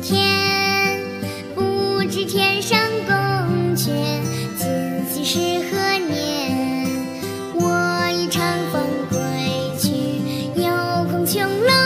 天不知天上宫阙今夕是何年？我欲乘风归去又恐琼楼